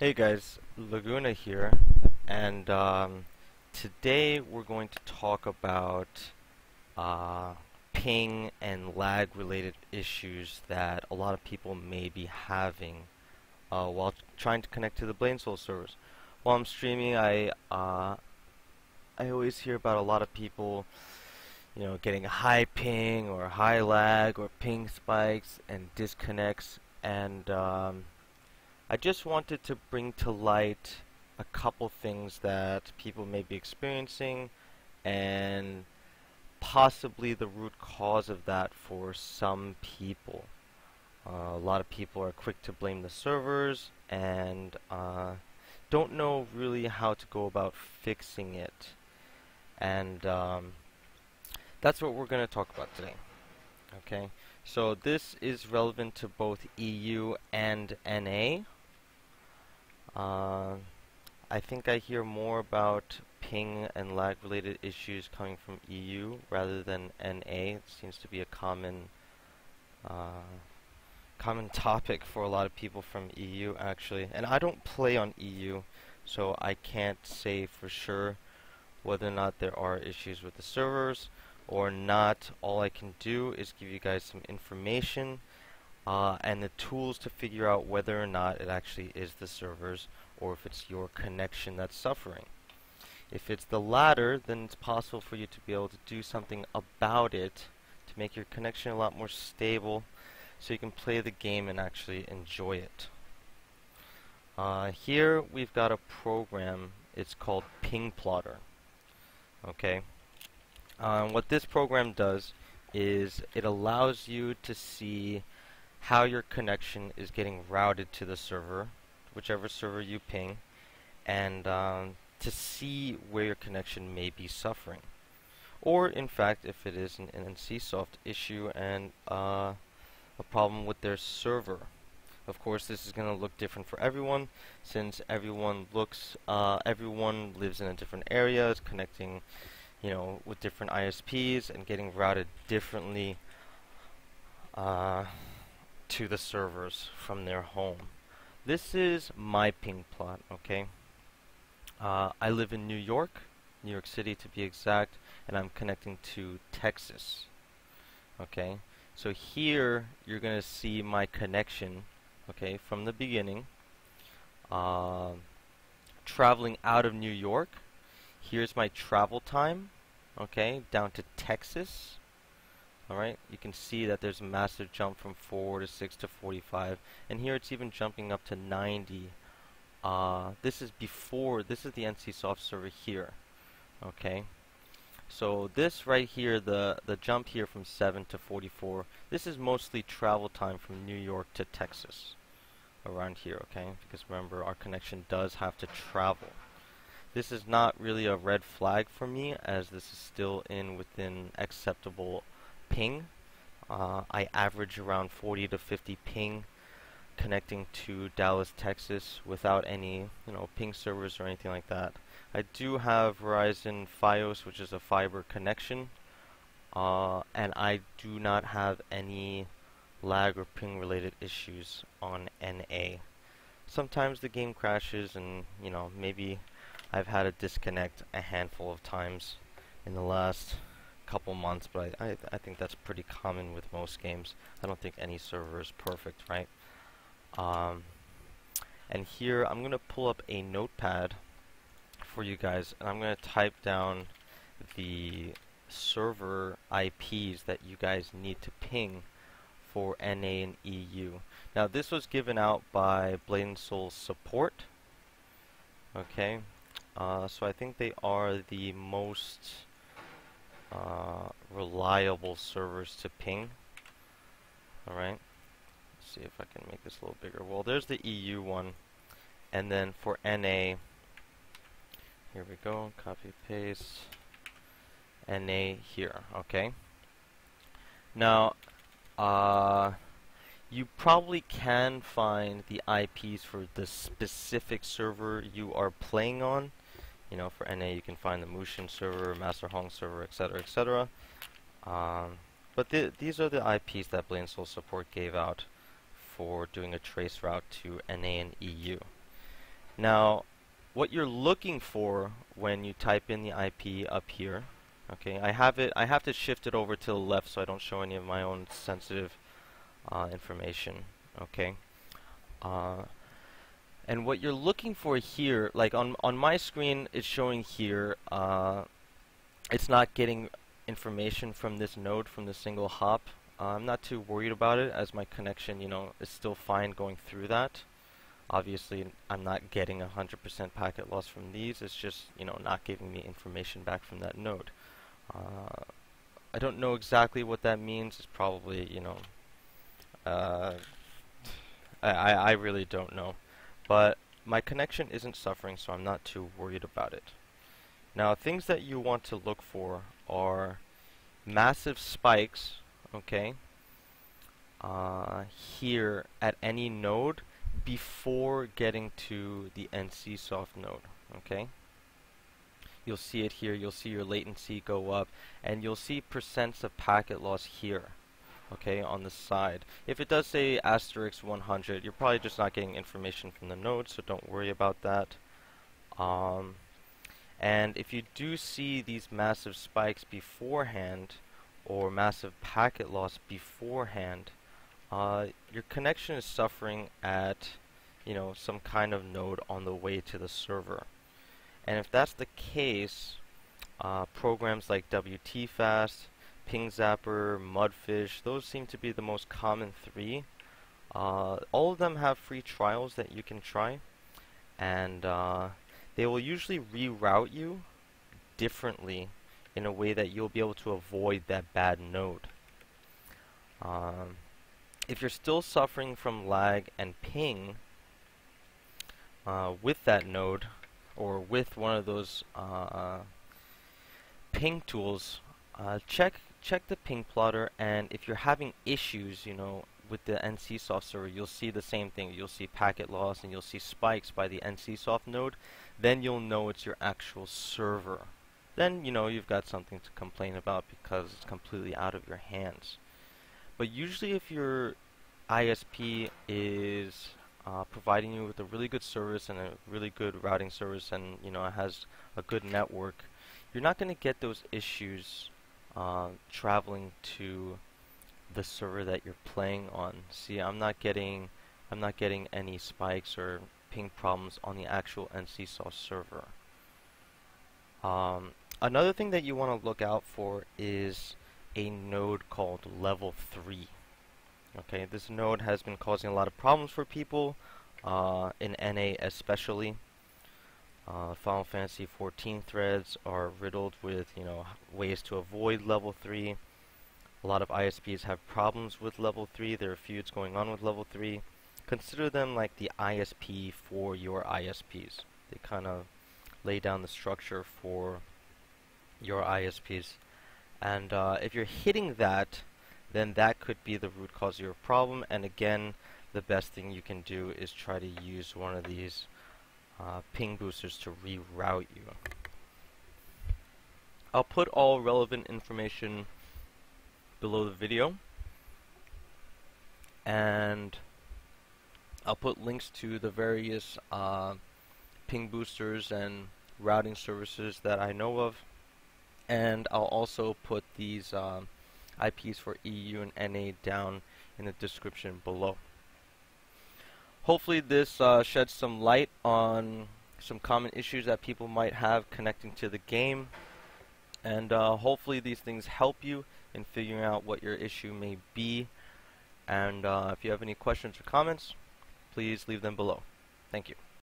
Hey guys, Laguna here, and um, today we're going to talk about uh, ping and lag related issues that a lot of people may be having uh, while trying to connect to the Blade and Soul servers. While I'm streaming, I uh, I always hear about a lot of people, you know, getting high ping or high lag or ping spikes and disconnects, and um, I just wanted to bring to light a couple things that people may be experiencing and possibly the root cause of that for some people. Uh, a lot of people are quick to blame the servers and uh, don't know really how to go about fixing it. And um, that's what we're going to talk about today. Okay, so this is relevant to both EU and NA. Uh, I think I hear more about ping and lag related issues coming from EU rather than NA. It seems to be a common uh, common topic for a lot of people from EU actually. And I don't play on EU, so I can't say for sure whether or not there are issues with the servers or not. All I can do is give you guys some information uh, and the tools to figure out whether or not it actually is the servers or if it's your connection that's suffering. If it's the latter, then it's possible for you to be able to do something about it to make your connection a lot more stable so you can play the game and actually enjoy it. Uh, here we've got a program, it's called Ping Plotter. Okay, uh, what this program does is it allows you to see how your connection is getting routed to the server, whichever server you ping, and um, to see where your connection may be suffering. Or, in fact, if it is an, NCSoft issue and uh, a problem with their server. Of course, this is going to look different for everyone, since everyone looks, uh, everyone lives in a different area, is connecting, you know, with different ISPs and getting routed differently. Uh, to the servers from their home. This is my ping plot, okay? Uh, I live in New York, New York City to be exact, and I'm connecting to Texas. Okay, so here you're going to see my connection, okay, from the beginning. Uh, traveling out of New York, here's my travel time, okay, down to Texas. Alright, you can see that there's a massive jump from 4 to 6 to 45, and here it's even jumping up to 90. Uh, this is before, this is the NCSoft server here. Okay, so this right here, the, the jump here from 7 to 44, this is mostly travel time from New York to Texas. Around here, okay? Because remember, our connection does have to travel. This is not really a red flag for me, as this is still in within acceptable ping. Uh, I average around 40 to 50 ping connecting to Dallas, Texas without any, you know, ping servers or anything like that. I do have Verizon Fios, which is a fiber connection, uh, and I do not have any lag or ping related issues on NA. Sometimes the game crashes and, you know, maybe I've had a disconnect a handful of times in the last couple months, but I, I, I think that's pretty common with most games. I don't think any server is perfect, right? Um, and here I'm going to pull up a notepad for you guys, and I'm going to type down the server IPs that you guys need to ping for NA and EU. Now this was given out by Blade and Soul support. Okay, uh, so I think they are the most uh, reliable servers to ping. Alright, see if I can make this a little bigger. Well, there's the EU one. And then for NA, here we go, copy paste, NA here, okay? Now, uh, you probably can find the IPs for the specific server you are playing on you know, for NA you can find the Mushin server, Master Hong server, etc., etc. Um, but th these are the IPs that Blade and Soul support gave out for doing a trace route to NA and EU. Now, what you're looking for when you type in the IP up here, okay, I have it, I have to shift it over to the left so I don't show any of my own sensitive uh, information, okay. Uh, and what you're looking for here, like on on my screen, it's showing here, uh, it's not getting information from this node from the single hop. Uh, I'm not too worried about it as my connection, you know, is still fine going through that. Obviously, I'm not getting 100% packet loss from these. It's just, you know, not giving me information back from that node. Uh, I don't know exactly what that means. It's probably, you know, uh, I, I really don't know. But my connection isn't suffering, so I'm not too worried about it. Now, things that you want to look for are massive spikes, okay, uh, here at any node before getting to the NCSoft node, okay? You'll see it here, you'll see your latency go up, and you'll see percents of packet loss here, okay, on the side. If it does say asterisk 100, you're probably just not getting information from the node, so don't worry about that. Um, and if you do see these massive spikes beforehand, or massive packet loss beforehand, uh, your connection is suffering at you know some kind of node on the way to the server. And if that's the case, uh, programs like WTFast, PingZapper, Mudfish, those seem to be the most common three. Uh, all of them have free trials that you can try, and uh, they will usually reroute you differently in a way that you'll be able to avoid that bad node. Um, if you're still suffering from lag and ping uh, with that node or with one of those uh, ping tools, uh, check check the ping plotter and if you're having issues, you know, with the NCSoft server, you'll see the same thing. You'll see packet loss and you'll see spikes by the NCSoft node. Then you'll know it's your actual server. Then, you know, you've got something to complain about because it's completely out of your hands. But usually if your ISP is uh, providing you with a really good service and a really good routing service and, you know, has a good network, you're not going to get those issues uh, traveling to the server that you're playing on. See, I'm not getting I'm not getting any spikes or ping problems on the actual NCSoft server. Um, another thing that you want to look out for is a node called level 3. Okay, this node has been causing a lot of problems for people, uh, in NA especially. Uh, Final Fantasy 14 threads are riddled with, you know, ways to avoid level 3. A lot of ISPs have problems with level 3. There are feuds going on with level 3. Consider them like the ISP for your ISPs. They kind of lay down the structure for your ISPs. And uh, if you're hitting that, then that could be the root cause of your problem. And again, the best thing you can do is try to use one of these uh, ping boosters to reroute you. I'll put all relevant information below the video. And I'll put links to the various uh, ping boosters and routing services that I know of. And I'll also put these uh, IPs for EU and NA down in the description below. Hopefully this uh, sheds some light on some common issues that people might have connecting to the game. And uh, hopefully these things help you in figuring out what your issue may be. And uh, if you have any questions or comments, please leave them below. Thank you.